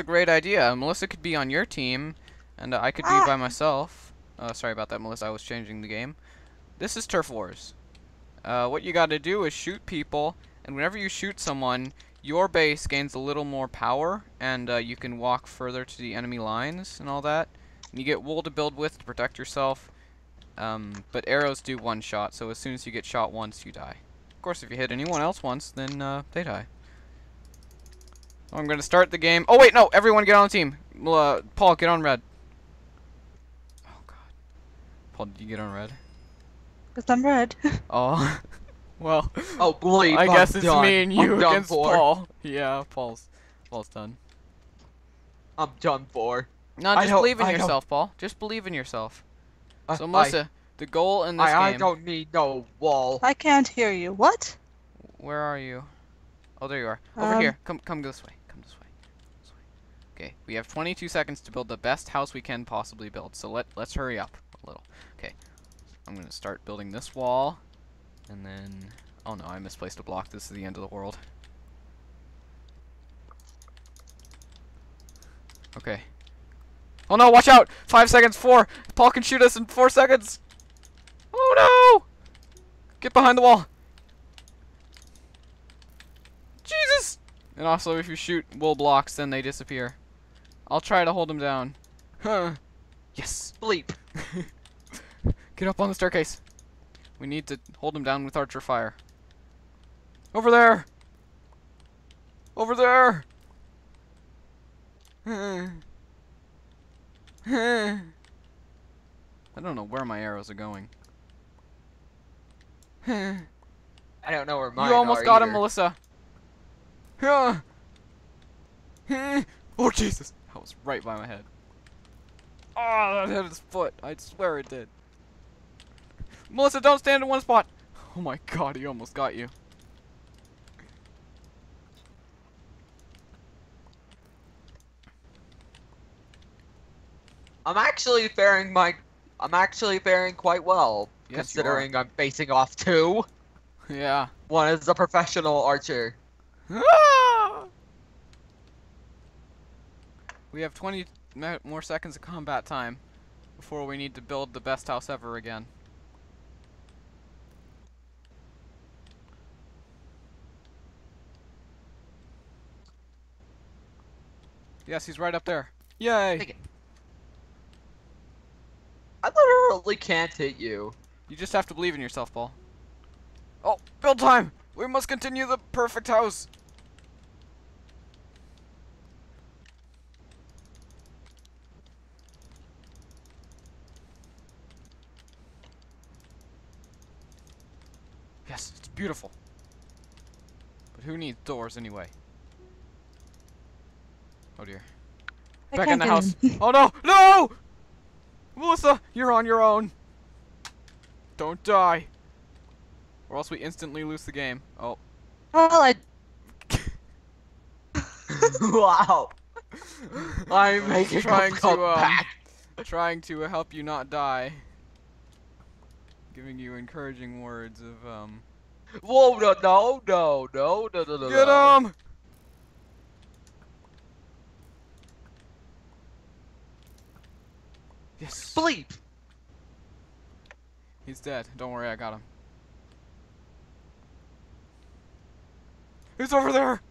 a great idea. Melissa could be on your team, and uh, I could be Ah. by myself. Uh, sorry about that, Melissa. I was changing the game. This is Turf Wars. Uh, what you got to do is shoot people, and whenever you shoot someone, your base gains a little more power, and uh, you can walk further to the enemy lines and all that. And you get wool to build with to protect yourself. Um, but arrows do one shot, so as soon as you get shot once, you die. Of course, if you hit anyone else once, then uh, they die. I'm gonna start the game. Oh wait, no! Everyone get on the team. Well, Uh, Paul, get on red. Oh god. Paul, did you get on red? Because I'm red. Oh. well, Oh, bleep. I I'm guess it's done. me and you I'm against. Paul. Yeah, Paul's Paul's done. I'm done for. No, just believe in I don't- yourself, Paul. Just believe in yourself. I- So, Melissa, the goal in this I, I don't need no wall. I can't hear you. What? Where are you? Oh, there you are. Over Um, here. Come, come this way. Come this way. This way. Okay, we have 22 seconds to build the best house we can possibly build. So let let's hurry up a little. Okay, I'm gonna start building this wall, and then oh no, I misplaced a block. This is the end of the world. Okay. Oh no! Watch out! Five seconds. Four. Paul can shoot us in four seconds. Oh no! Get behind the wall. Jesus! And also, if you shoot wool blocks, then they disappear. I'll try to hold him down. Huh. Yes. Bleep. Get up on the staircase. We need to hold him down with archer fire. Over there! Over there! I don't know where my arrows are going. I don't know where mine You almost got him, either. Melissa. oh, Jesus. That was right by my head. Oh, that hit his foot. I swear it did. Melissa, don't stand in one spot. Oh my god, he almost got you. I'm actually faring my. I'm actually faring quite well, Yes, considering I'm facing off two. Yeah. One is a professional archer. Ah! We have 20 more seconds of combat time before we need to build the best house ever again. Yes, he's right up there. Yay! I literally can't hit you. You just have to believe in yourself, Paul. Oh, build time! We must continue the perfect house! Yes, it's beautiful. But who needs doors anyway? Oh dear. I Back in the house. in. Oh no! No! Melissa, you're on your own. Don't die. Or else we instantly lose the game. Oh. Well, I. wow. I'm making trying a to um, comeback. trying to help you not die. Giving you encouraging words of um. Whoa! No! No! No! No! No! No! no Get no. him! Yes. Bleep. He's dead. Don't worry, I got him. He's over there.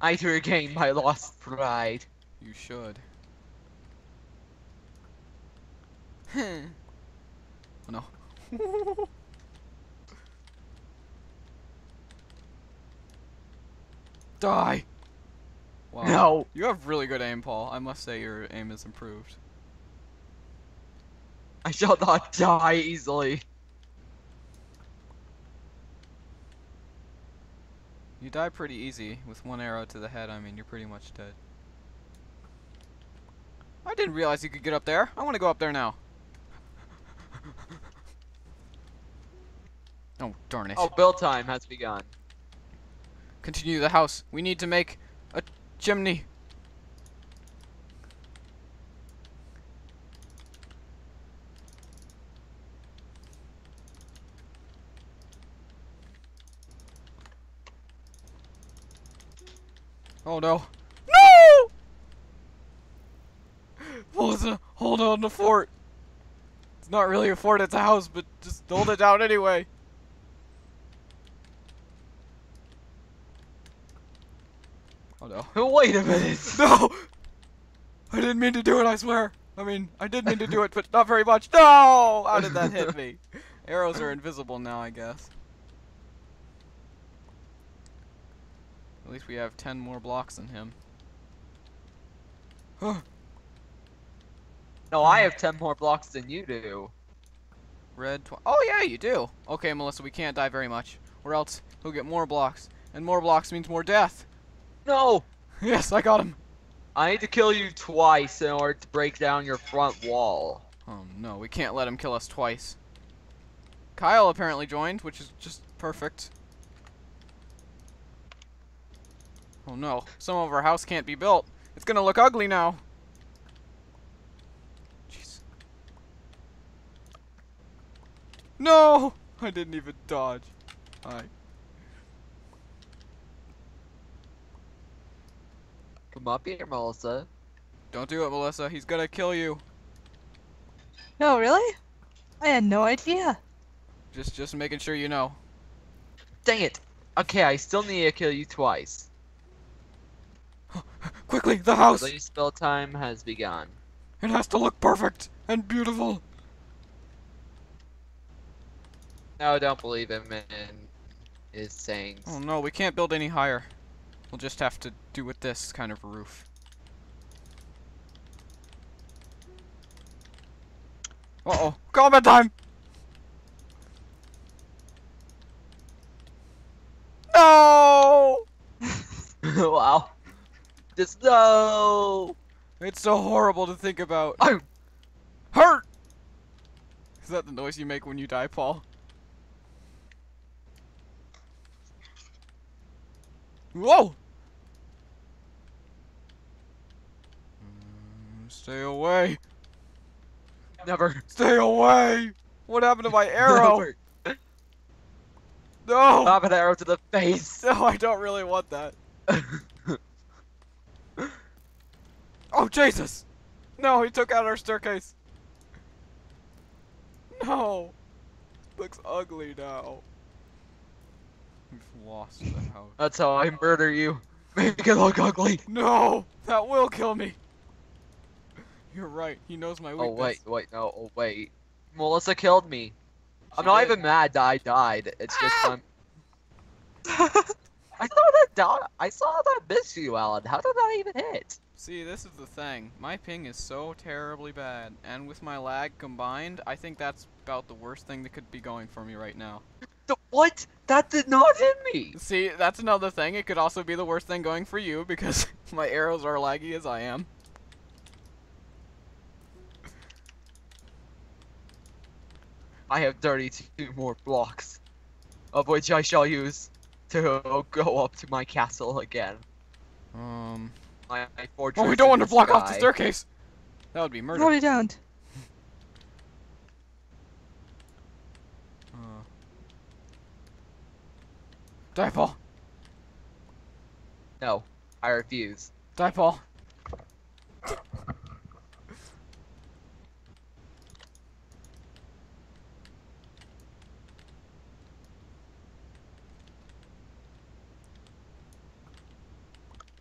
I regain my lost pride. You should. Hmm. oh no. Die! Wow. No. You have really good aim, Paul. I must say your aim is improved. I shall not die easily. You die pretty easy with one arrow to the head. I mean, you're pretty much dead. I didn't realize you could get up there. I want to go up there now. oh, darn it. Oh, build time has begun. Continue the house. We need to make a chimney. Oh no. Oh, Melissa, hold on the fort. It's not really a fort, it's a house, but just hold it down anyway. Oh no. Wait a minute. No! I didn't mean to do it, I swear. I mean, I did mean to do it, but not very much. No! How did that hit me? Arrows are invisible now, I guess. At least we have 10 more blocks than him. No, I have 10 more blocks than you do. Red tw- Oh, yeah, you do. Okay, Melissa, we can't die very much. Or else he'll get more blocks. And more blocks means more death. No! Yes, I got him. I need to kill you twice in order to break down your front wall. Oh, no, we can't let him kill us twice. Kyle apparently joined, which is just perfect. Oh no, some of our house can't be built. It's gonna look ugly now. No! I didn't even dodge. Hi. Come up here, Melissa. Don't do it, Melissa. He's gonna kill you. No, really? I had no idea. Just just making sure you know. Dang it. Okay, I still need to kill you twice. Quickly, the house! Release spell time has begun. It has to look perfect and beautiful. No, don't believe him in his sayings. Oh no, we can't build any higher. We'll just have to do with this kind of roof. Uh-oh. Combat time! No! wow. Just no. It's so horrible to think about. Oh. Hurt! Is that the noise you make when you die, Paul? Whoa! Mm, Stay away! Never. Stay away! What happened to my arrow? Never. No! Pop an arrow to the face. No, I don't really want that. Oh, Jesus! No, he took out our staircase. No! Looks ugly now. We've lost the house. That's how I murder you. Make it look ugly. No! That will kill me! You're right, he knows my weakness. Oh wait, wait, no, oh wait. Melissa killed me. I'm not even mad that I died. It's just Ah! I'm. I saw that dot. I saw that miss you, Alan. How did that even hit? See, this is the thing. My ping is so terribly bad, and with my lag combined, I think that's about the worst thing that could be going for me right now. The, what? That did not hit me. See, that's another thing. It could also be the worst thing going for you because my arrows are laggy as I am. I have 32 more blocks, of which I shall use to go up to my castle again. Um. My, my fortress. Oh, we don't want to block off the staircase. That would be murder. No, we don't. Paul. No, I refuse. Paul.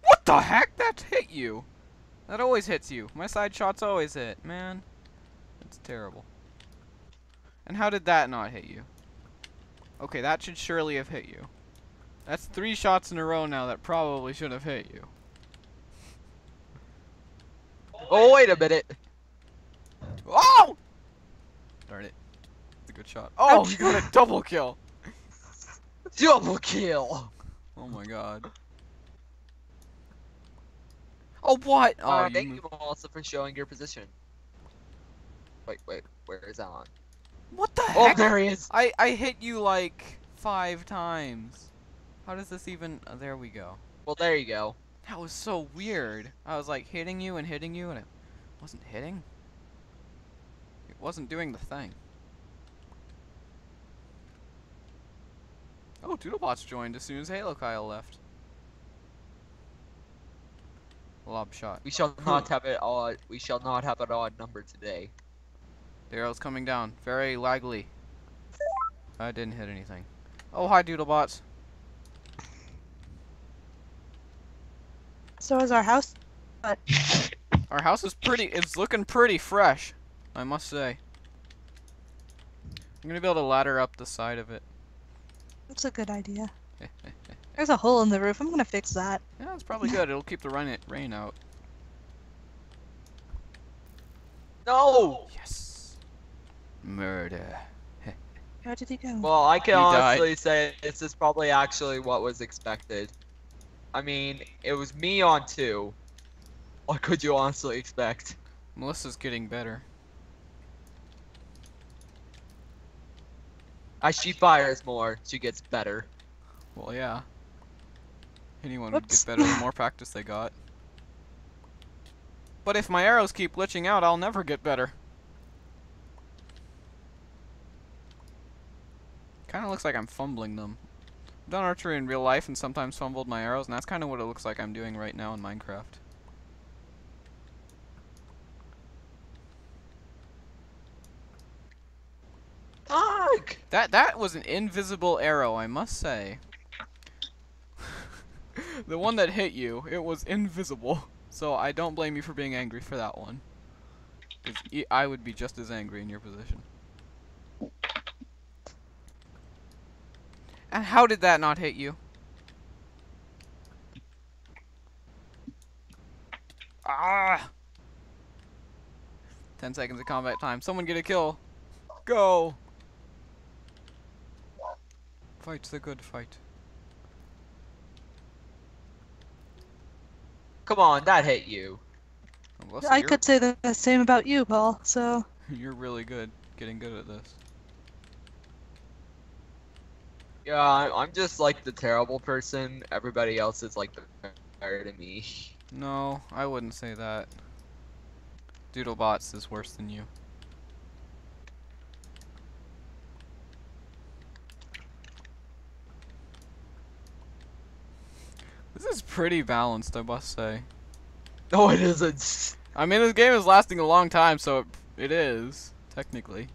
What the heck? That hit you. That always hits you. My side shots always hit, man. That's terrible. And how did that not hit you? Okay, that should surely have hit you. That's three shots in a row now that probably should have hit you. Oh wait a minute. Oh! Darn it. It's a good shot. Oh, you got a double kill. Double kill. Oh my god. Oh, what? Oh, uh, you thank moved- you also for showing your position. Wait, wait, where is Alan? What the Oh, heck? there he is. I, I hit you like five times. How does this even... oh, there we go. Well, there you go. That was so weird. I was like hitting you and hitting you and it wasn't hitting. It wasn't doing the thing. Oh, Doodlebots joined as soon as Halo Kyle left. Lob shot. We shall not have it odd. We shall not have an odd number today. The arrow's coming down. Very laggly. I didn't hit anything. Oh, hi, Doodlebots. So is our house. Our house is pretty, it's looking pretty fresh, I must say. I'm gonna be able to ladder up the side of it. That's a good idea. There's a hole in the roof. I'm gonna fix that. Yeah, that's probably good. It'll keep the rain, rain out. No. Yes. Murder. Where did he go? Well, I can You died. honestly say this is probably actually what was expected. I mean, it was me on two. What could you honestly expect? Melissa's getting better. As she fires more, she gets better. Well, yeah. Anyone would get better the more practice they got. But if my arrows keep glitching out, I'll never get better. Kind of looks like I'm fumbling them. I've done archery in real life and sometimes fumbled my arrows, and that's kind of what it looks like I'm doing right now in Minecraft. Fuck! That that was an invisible arrow, I must say. the one that hit you, it was invisible. So I don't blame you for being angry for that one. I would be just as angry in your position. How did that not hit you? Ah! Ten seconds of combat time. Someone get a kill. Go! Fight the good fight. Come on, that hit you. Melissa, I you're, could say the the same about you, Paul. So You're really good. Getting good at this. Yeah, I- I'm just like the terrible person. Everybody else is like the better to me. No, I wouldn't say that. Doodlebots is worse than you. This is pretty balanced, I must say. No, it isn't. I mean, this game is lasting a long time, so it, it is, technically.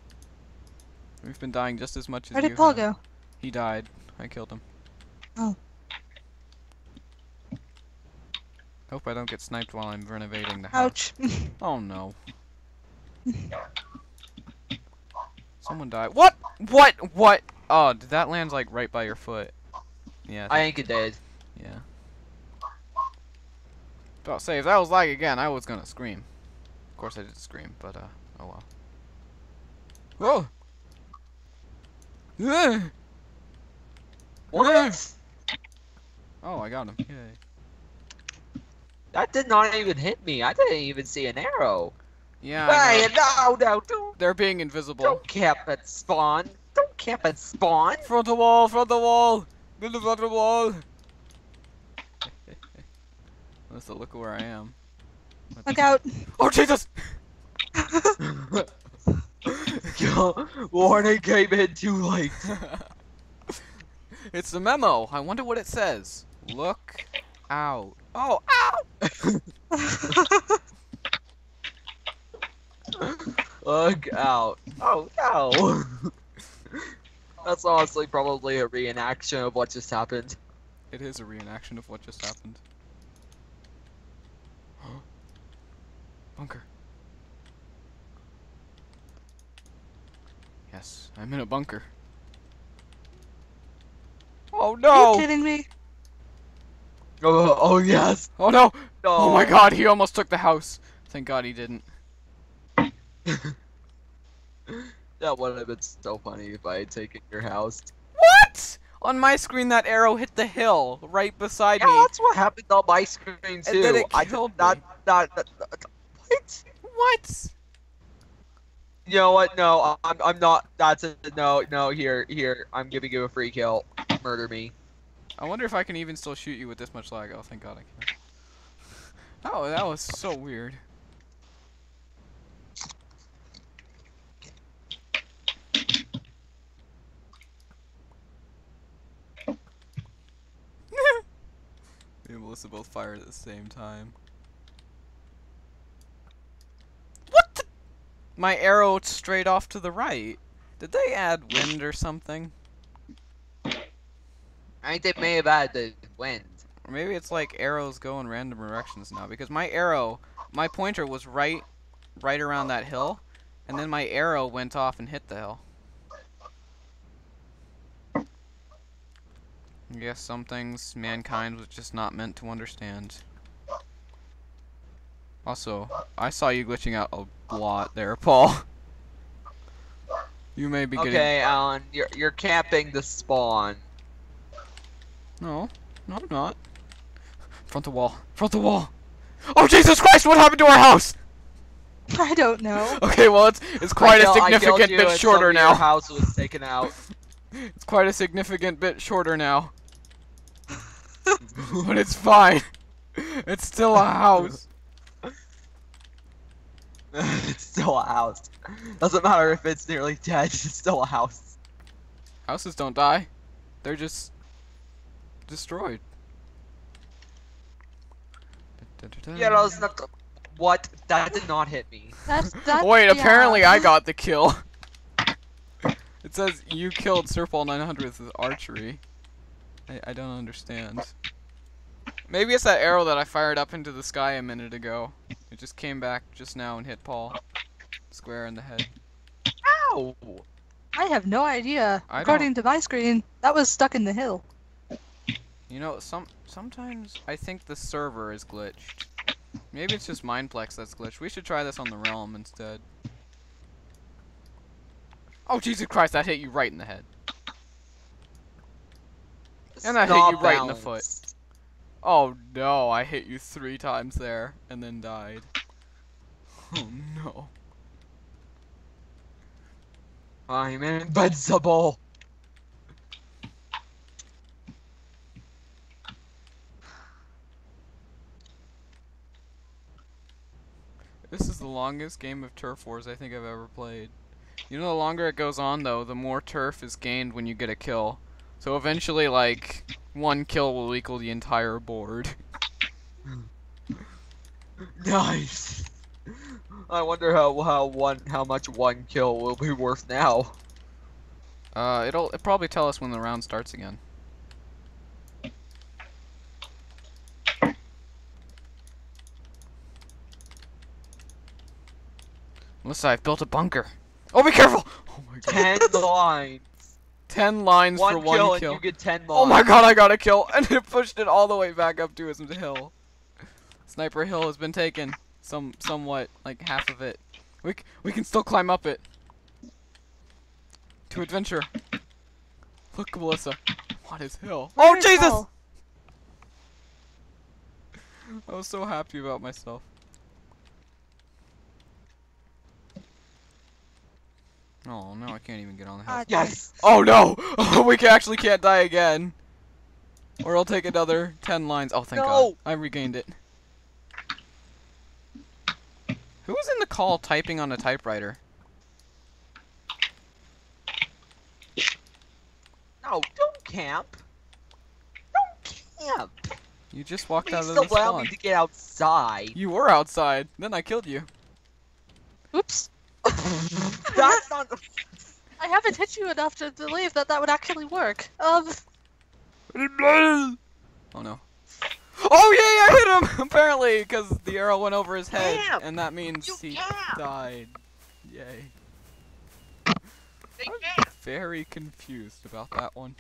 We've been dying just as much as where you did Paul have. go? He died. I killed him. Oh. Hope I don't get sniped while I'm renovating the house. Ouch. Oh no. Someone died. What? What? What? Oh, did that land like right by your foot? Yeah. I ain't it did. yeah. About to say if that was lag again, I was gonna scream. Of course I did scream, but uh, oh well. Whoa. Ugh. What? Oh, I got him. Yay. That did not even hit me. I didn't even see an arrow. Yeah. I Hey, no, no, don't, They're being invisible. don't camp at spawn. Don't camp at spawn. Front the wall, front the wall, build the front of the wall. Let's look where I am. What the- Look out. Oh Jesus! Warning came in too late. It's the memo. I wonder what it says. Look out. Oh, ow! Look out. Oh, no. That's honestly probably a reenaction of what just happened. It is a reenaction of what just happened. bunker. Yes, I'm in a bunker. Oh Are you no! kidding me? Oh, oh yes. Oh no! No. Oh my god, he almost took the house. Thank god he didn't. That would have been so funny if I had taken your house. What? On my screen, that arrow hit the hill right beside Yeah, me. that's what happened on my screen too. And then it I killed did not, me. not, not, not- what? What? You know what? No, I'm, I'm not. That's a no, no. Here, here. I'm giving you a free kill murder me. I wonder if I can even still shoot you with this much lag. Oh, thank God I can. Oh, that was so weird. Me and Melissa both fired at the same time. What the? My arrow straight off to the right. Did they add wind or something? I think they may have added the wind. Or maybe it's like arrows go in random directions now because my arrow, my pointer was right right around that hill and then my arrow went off and hit the hill. I guess some things mankind was just not meant to understand. Also, I saw you glitching out a lot there, Paul. You may be getting Okay, Alan, you're you're camping the spawn. No, no, I'm not. Front the wall. Front the wall. Oh Jesus Christ! What happened to our house? I don't know. Okay, well it's it's quite I a kill- significant bit shorter now. Your house was taken out. It's quite a significant bit shorter now. but it's fine. It's still a house. it's still a house. Doesn't matter if it's nearly dead. It's still a house. Houses don't die. They're just destroyed. Yeah, that was not. The, what? That did not hit me. That's that. Wait, yeah. apparently I got the kill. it says you killed Serpal 900 with archery. I, I don't understand. Maybe it's that arrow that I fired up into the sky a minute ago. It just came back just now and hit Paul square in the head. Ow! I have no idea. I According to my screen, that was stuck in the hill. You know, some sometimes I think the server is glitched. Maybe it's just Mineplex that's glitched. We should try this on the Realm instead. Oh Jesus Christ! That hit you right in the head. And I hit you right in the foot. Oh no! I hit you three times there and then died. Oh no! I'm invincible. This is the longest game of Turf Wars I think I've ever played. You know, the longer it goes on, though, the more turf is gained when you get a kill. So eventually, like, one kill will equal the entire board. Nice. I wonder how how one how much one kill will be worth now. Uh, it'll it'll probably tell us when the round starts again. Melissa, I've built a bunker. Oh, be careful! Oh my god. Ten lines. Ten lines One for one kill, kill. and you get ten lines. Oh my god, I got a kill, and it pushed it all the way back up to his hill. Sniper Hill has been taken, some somewhat, like half of it. We c we can still climb up it. To adventure. Look, Melissa. What is hill? Where Oh is Jesus! Paul? I was so happy about myself. Oh no, I can't even get on the house. Ah, Yes. Oh no! we actually can't die again. Or I'll take another 10 lines. Oh, thank God. I regained it. Who was in the call typing on a typewriter? No, don't camp. Don't camp. You just walked out of the allow me to get outside. You were outside. Then I killed you. Oops. That's not. I haven't hit you enough to believe that that would actually work. Um, Oh no. Oh yeah, I hit him! Apparently, because the arrow went over his head, Damn! and that means You he can't! died. Yay. I'm very confused about that one.